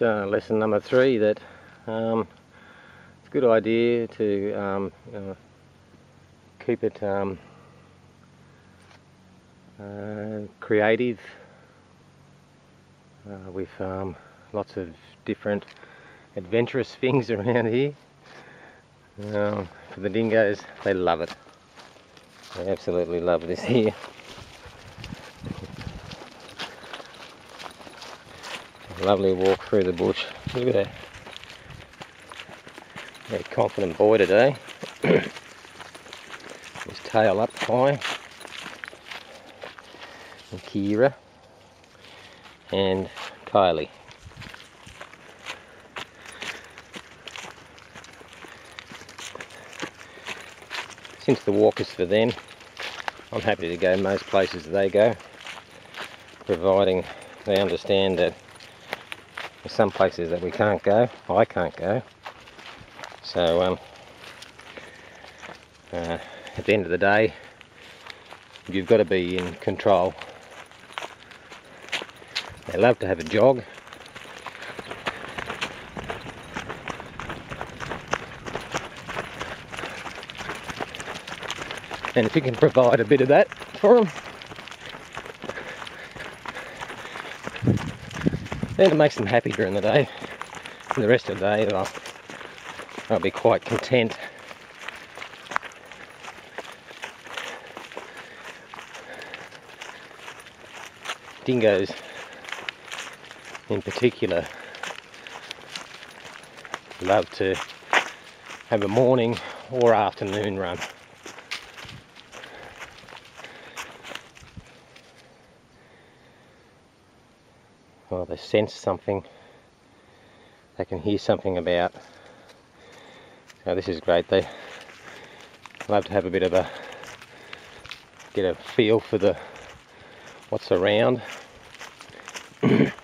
Uh, lesson number three that um, it's a good idea to um, uh, keep it um, uh, creative uh, with um, lots of different adventurous things around here. Um, for the dingoes, they love it. They absolutely love this here. Lovely walk through the bush. Look at that. Very confident boy today. His tail up high. And Kira. And Kylie. Since the walk is for them, I'm happy to go most places they go, providing they understand that there's some places that we can't go, I can't go. So um, uh, at the end of the day, you've got to be in control. They love to have a jog. And if you can provide a bit of that for them, then it makes them happy during the day. And the rest of the day, they'll, they'll be quite content. Dingoes, in particular, love to have a morning or afternoon run. They sense something, they can hear something about. So this is great. They love to have a bit of a get a feel for the what's around.